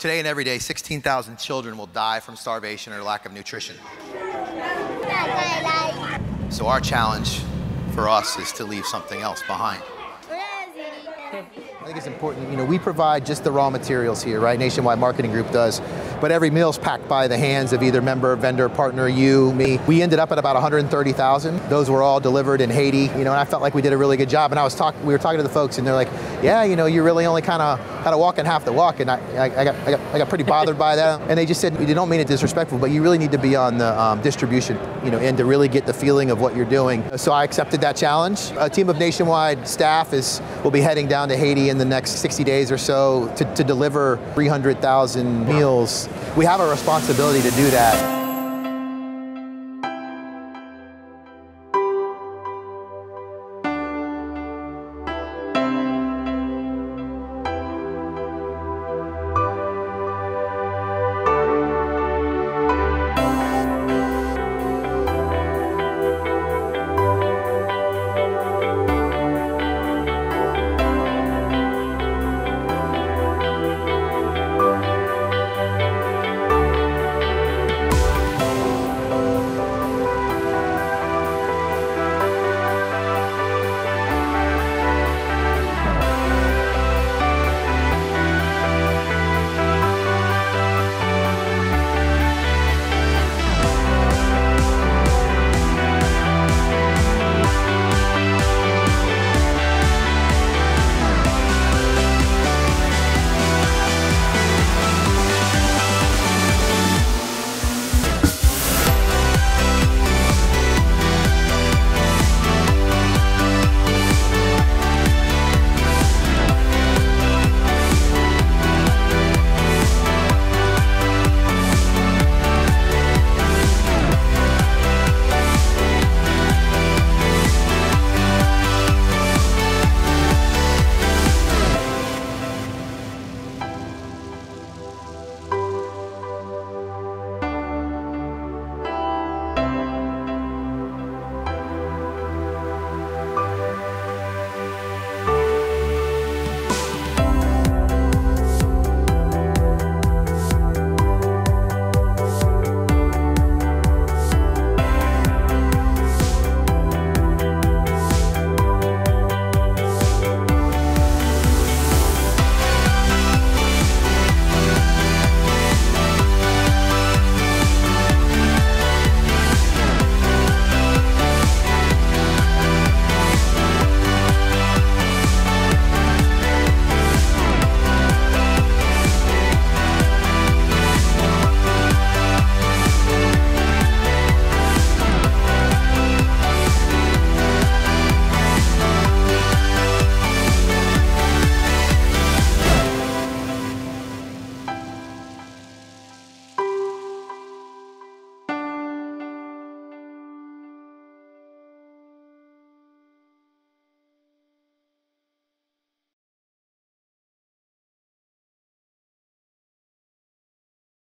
Today and every day, 16,000 children will die from starvation or lack of nutrition. So our challenge for us is to leave something else behind. I think it's important, you know, we provide just the raw materials here, right? Nationwide Marketing Group does. But every meal's packed by the hands of either member, vendor, partner, you, me. We ended up at about 130,000. Those were all delivered in Haiti, you know, and I felt like we did a really good job. And I was talking, we were talking to the folks and they're like, yeah, you know, you're really only kind of had kind of walking half the walk. And I, I, I, got, I, got, I got pretty bothered by that. And they just said, you don't mean it disrespectful, but you really need to be on the um, distribution, you know, end to really get the feeling of what you're doing. So I accepted that challenge. A team of nationwide staff is will be heading down to Haiti in the next 60 days or so to, to deliver 300,000 meals. We have a responsibility to do that.